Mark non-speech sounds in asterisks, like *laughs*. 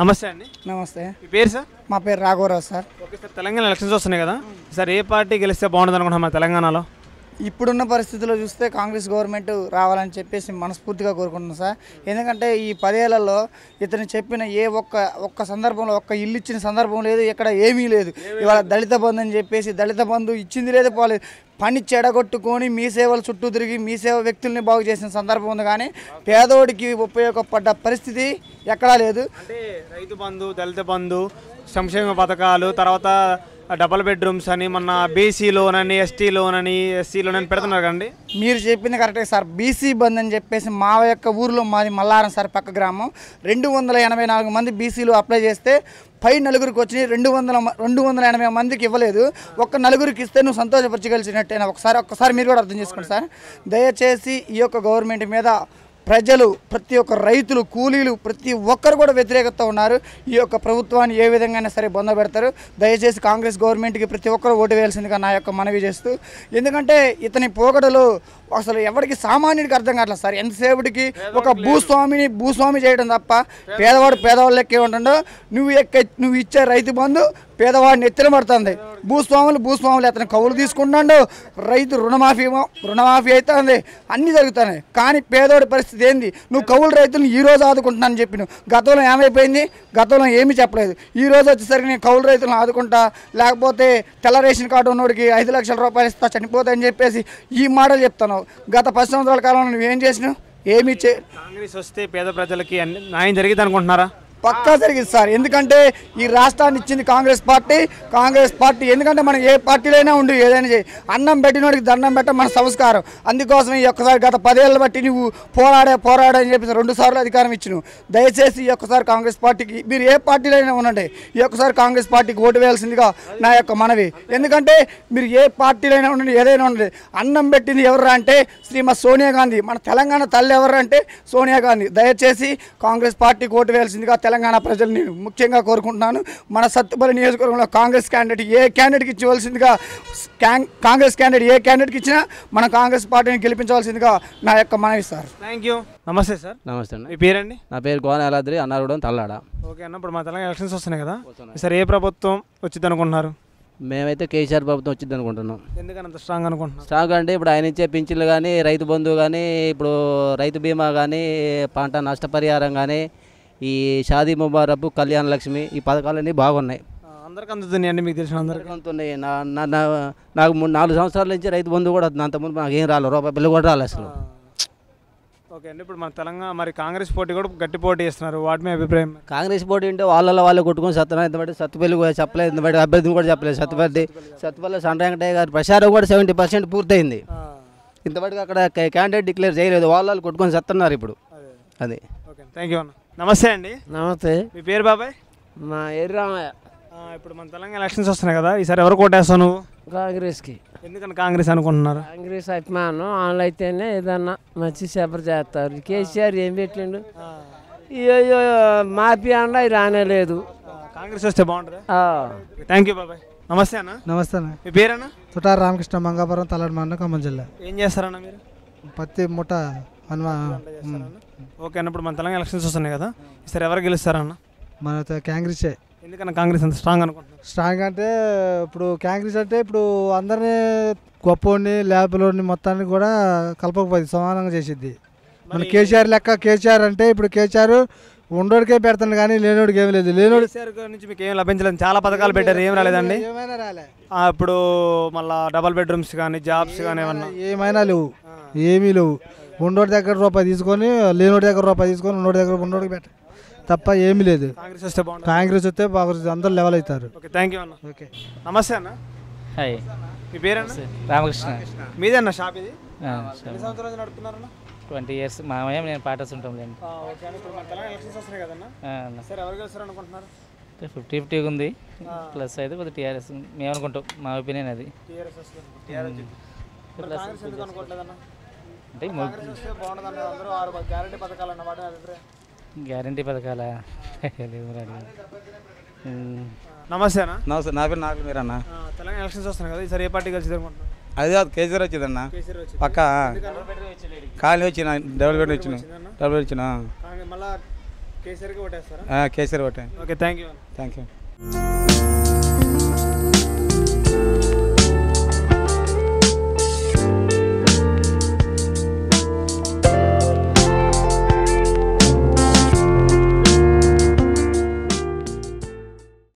నమస్తే అండి. నమస్తే. మీ పేరు సార్? మా పేరు రాఘవరావు sir. Okay sir Telangana elections వస్తున్నాయి కదా. సార్ ఏ పార్టీ గెలిస్తే బాగుంటుంది అనుకుంటున్నాం తెలంగాణలో? ఇప్పుడున్న పరిస్థితుల్లో చూస్తే కాంగ్రెస్ గవర్నమెంట్ రావాలని చెప్పేసి మనస్ఫూర్తిగా కోరుకుంటున్నాం సార్. ఎందుకంటే ఈ పదేళ్ళలో ఇతను చెప్పిన ఏ ఒక్క ఒక్క సందర్భంలో ఒక్క ఇల్లు ఇచ్చిన సందర్భం లేదు ఇక్కడ ఏమీ లేదు. ఇవాళ దళిత బంధు అని చెప్పేసి దళిత బంధు ఇచ్చింది లేదు పోలేదు పని చెడగొట్టుకొని మీ సేవల చుట్టూ తిరిగి మీ సేవ వ్యక్తుల్ని బాగు చేసిన సందర్భం ఉంది కానీ పేదోడికి ఉపయోగపడ్డ పరిస్థితి ఎక్కడా లేదు. అంటే రైతు బంధు దళిత బంధు సంక్షేమ పథకాలు తర్వాత డబల్ బెడ్రూమ్స్ అని మన బీసీ లోన్ అని ఎస్టీ లోన్ అని ఎస్సీ లోన్ అని పెడుతున్నారు కండి మీరు చెప్పింది కరెక్టే సార్. బీసీ బంద్ అని చెప్పేసి మా యొక్క ఊరిలో మాది మల్లారం సార్ పక్క గ్రామం. రెండు వందల ఎనభై నాలుగు మంది బీసీలు అప్లై చేస్తే పై నలుగురికి వచ్చినాయి. రెండు వందల రెండు వందల ఎనభై మందికి ఇవ్వలేదు. ఒక్క నలుగురికి ఇస్తే నువ్వు సంతోషపరచగలిసినట్టేనా? ఒకసారి ఒక్కసారి మీరు కూడా అర్థం చేసుకోండి సార్. దయచేసి ఈ యొక్క గవర్నమెంట్ మీద ప్రజలు ప్రతి ఒక్క రైతులు కూలీలు ప్రతి ఒక్కరు కూడా వ్యతిరేకత ఉన్నారు. ఈ యొక్క ప్రభుత్వాన్ని ఏ విధంగా సరే బొంద పెడతారు. దయచేసి కాంగ్రెస్ గవర్నమెంట్కి ప్రతి ఒక్కరు ఓటు వేయాల్సిందిగా నా యొక్క మనవి చేస్తూ ఎందుకంటే ఇతని పోకడలు అసలు ఎవరికి సామాన్యుడికి అర్థం కావట్లేదు సార్. ఎంతసేపటికి ఒక భూస్వామిని భూస్వామి చేయడం తప్ప పేదవాడు పేదవాళ్ళ లెక్కే ఉంటుండో నువ్వు ఎక్క నువ్వు ఇచ్చే రైతు బంధు పేదవాడిని ఎత్తిన పడుతుంది. భూస్వాములు భూస్వాములు అతను కవులు తీసుకుంటున్నాడు. రైతు రుణమాఫీ రుణమాఫీ అవుతుంది. అన్నీ జరుగుతున్నాయి. కానీ పేదోడి పరిస్థితి ఏంది? నువ్వు కవులు రైతులను ఈ రోజు ఆదుకుంటున్నాను చెప్పి నువ్వు. గతంలో ఏమైపోయింది? గతంలో ఏమీ చెప్పలేదు. ఈ రోజు వచ్చేసరికి నేను కవులు రైతులను ఆదుకుంటా. లేకపోతే తెల్ల రేషన్ కార్డు ఉన్నోడికి ఐదు లక్షల రూపాయలు ఇస్తా చనిపోతా అని చెప్పేసి ఈ మాటలు చెప్తున్నావు. గత పది సంవత్సరాల కాలంలో నువ్వేం చేసినావు? ఏమీ చే కాంగ్రెస్ వస్తే పేద ప్రజలకి అన్ని న్యాయం జరిగింది అనుకుంటున్నారా పక్కా జరిగింది సార్. ఎందుకంటే ఈ రాష్ట్రాన్ని ఇచ్చింది కాంగ్రెస్ పార్టీ. కాంగ్రెస్ పార్టీ ఎందుకంటే మనం ఏ పార్టీలైనా ఉండి ఏదైనా చేయి. అన్నం పెట్టినోడికి దండం పెట్ట మన సంస్కారం. అందుకోసం ఈ ఒక్కసారి గత పదేళ్ళ బట్టి నువ్వు పోరాడే పోరాడే అని చెప్పేసి రెండు సార్లు అధికారం ఇచ్చిను దయచేసి ఈ ఒక్కసారి కాంగ్రెస్ పార్టీకి మీరు ఏ పార్టీలైనా ఉండండి. ఈ ఒక్కసారి కాంగ్రెస్ పార్టీకి ఓటు వేయాల్సిందిగా నా యొక్క మనవి. ఎందుకంటే మీరు ఏ పార్టీలైనా ఉండండి ఏదైనా ఉండండి. అన్నం పెట్టింది ఎవరు అంటే శ్రీమతి సోనియా గాంధీ. మన తెలంగాణ తల్లి ఎవరు అంటే సోనియా గాంధీ. దయచేసి కాంగ్రెస్ పార్టీకి ఓటు వేయాల్సిందిగా తెలంగాణ ప్రజల్ని ముఖ్యంగా కోరుకుంటున్నాను. మన సత్తుపల్లి నియోజకవర్గంలో కాంగ్రెస్ క్యాండిడేట్ ఏ క్యాండిడేట్కి ఇచ్చవలసిందిగా కాంగ్రెస్ క్యాండిడేట్ ఏ క్యాండిడేట్కి ఇచ్చినా మన కాంగ్రెస్ పార్టీని గెలిపించవలసిందిగా నా యొక్క మనవి సార్. థ్యాంక్ యూ నమస్తే సార్. నమస్తే అండి మీ పేరండి? నా పేరు గోన ఎలాద్రి అన్నారగూడెం తల్లాడ. ఓకే అన్న ఇప్పుడు మా తెలంగాణ ఎలక్షన్స్ వస్తున్నాయి కదా. సార్ ఏ ప్రభుత్వం వచ్చింది అనుకుంటున్నారు? మేమైతే కేసీఆర్ ప్రభుత్వం వచ్చింది అనుకుంటున్నాం. ఎందుకని అంత స్ట్రాంగ్ అనుకుంటున్నారు? స్టాక్ అంటే ఇప్పుడు ఆయన ఇచ్చే పింఛన్లు కానీ రైతు బంధువు కానీ ఇప్పుడు రైతు బీమా కానీ పంట నష్టపరిహారం కానీ ఈ షాదీ ముబారక్ కళ్యాణ లక్ష్మి ఈ పథకాలన్నీ బాగున్నాయి. అందరికి అందుతుంది అండి మీకు తెలిసిన అందరికి. అందుతున్నాయి. నా నాకు మూడు నాలుగు సంవత్సరాల నుంచి రైతు బంధువు కూడా అంత ముందు నాకు ఏం రాలేదు రూపాయి బిల్లు కూడా రాలేదు అసలు. ఓకే అండి. ఇప్పుడు మన తెలంగాణ మరి కాంగ్రెస్ పోటీ కూడా గట్టి పోటీ ఇస్తున్నారు వాటి మీ అభిప్రాయం? కాంగ్రెస్ పోటీ ఉంటే వాళ్ళ వాళ్ళే కొట్టుకొని సత్యనారాయణ ఇంతబట్టి సత్తుపల్లి కూడా చెప్పలేదు ఇంతబట్టి అభ్యర్థిని కూడా చెప్పలేదు. సత్తుపల్లి సత్తుపల్లి సండ్రంకటయ్య గారి ప్రచారం కూడా సెవెంటీ పర్సెంట్ పూర్తయింది. ఇంతవరకు అక్కడ క్యాండిడేట్ డిక్లేర్ చేయలేదు. వాళ్ళ వాళ్ళు కొట్టుకొని సత్తున్నారు ఇప్పుడు. అది. ఓకే థ్యాంక్ యూ అన్న. నమస్తే అండి. నమస్తే. మీ పేరు బాబాయ్? మా ఎర్రామయ్య ఆ, ఇప్పుడు మన తెలంగాణ ఎలక్షన్స్ వస్తున్నాయి కదా ఈసారి ఎవరు కోటేస్తావు నువ్వు? కాంగ్రెస్కి. ఎందుకని కాంగ్రెస్ అనుకుంటున్నారు? కాంగ్రెస్ అభిమానం వాళ్ళు అయితేనే ఏదన్నా మంచి సేపలు చేస్తారు. కేసీఆర్ ఏం పెట్టిండు? అయ్యో మాఫీ అన్న ఇది రానేలేదు. ఆ, కాంగ్రెస్ వస్తే బాగుంటుందా. ఆ. థ్యాంక్ యూ బాబాయ్. నమస్తే అన్న. నమస్తే అన్న. మీ పేరన్నా? తుటార్ రామకృష్ణ మంగాపురం తలడు మండలం ఖమ్మం జిల్లా. ఏం చేస్తారన్న మీరు? పత్తి ముఠ. హనుమా ఓకే అన్న ఇప్పుడు మన తెలంగాణ ఎలక్షన్స్ వస్తున్నాయి కదా. ఈసారి ఎవరు గెలుస్తారన్న? మన కాంగ్రెసే. ఎందుకన్నా కాంగ్రెస్ అంత స్ట్రాంగ్ అనుకుంటున్నారు? స్ట్రాంగ్ అంటే ఇప్పుడు కాంగ్రెస్ అంటే ఇప్పుడు అందరినీ గొప్పోడిని ల్యాబ్లోని మొత్తాన్ని కూడా కలపకపోయింది సమానంగా చేసిద్ది. మన కేసీఆర్ లెక్క కేసీఆర్ అంటే ఇప్పుడు కేసీఆర్ ఉండోడికే పెడతాను కానీ లేనోడికి ఏం లేదు. లేనోడు నుంచి మీకు ఏం లభించలేదు. చాలా పథకాలు పెట్టారు ఏం రాలేదండి. ఏమైనా రాలే. ఇప్పుడు మళ్ళా డబల్ బెడ్రూమ్స్ కానీ జాబ్స్ కానీ ఏమన్నా? ఏమైనా లేవు. ఏమీ లేవు. ఉండోడి దగ్గర రూపాయి తీసుకొని లేనోడి దగ్గర రూపాయి తీసుకొని ఉన్నోడి దగ్గర ఉన్నోడికి పెట్ట. తప్ప ఏమీ లేదు. కాంగ్రెస్ వస్తే బాగుంటుంది. కాంగ్రెస్ వస్తే బాగుంటుంది. అందరు లెవెల్ అవుతారు. ఓకే థ్యాంక్ యూ అన్న. ఓకే. నమస్తే అన్న. హాయ్ మీ పేరన్నా? రామకృష్ణ. మీదే అన్న షాప్ ఇది? ఎన్ని సంవత్సరాల నుంచి నడుపుతున్నారన్న? Twenty years. మామయ్య నేను పాటస్ ఉంటాం లేండి. ఆ, ఓకే అన్న. ఇప్పుడు మన తెలంగాణ ఎలక్షన్స్ వస్తున్నాయి కదన్న. సరే ఎవరు గెలుస్తారు అనుకుంటున్నారు? ఫిఫ్టీ ఫిఫ్టీగా ఉంది. ప్లస్ అయితే కొద్దిగా టీఆర్ఎస్ మేము అనుకుంటాం మా ఒపీనియన్ అది. టీఆర్ఎస్ ప్లస్ కాంగ్రెస్ ఎందుకు అనుకోవట్లేదన్న అంటే గ్యారెంటీ పథకాలు. *laughs* ఉమ్. నమస్తే అన్న నమస్తే నా పేరు నాకు మీరు అన్న తెలంగాణ ఎలక్షన్స్ వస్తున్నాయి కదా ఈసారి ఏ పార్టీ కలిసి అది కాదు కేసీఆర్ వచ్చిందన్న. పక్క? ఖాళీ వచ్చిన డబుల్ బెడ్ వచ్చిన. డబుల్ బెడ్ వచ్చిన. కాంగ్రెస్ మళ్ళా కేసీఆర్కి ఓటేస్తారా? ఆ, కేసీఆర్ ఒకటే okay thank you thank you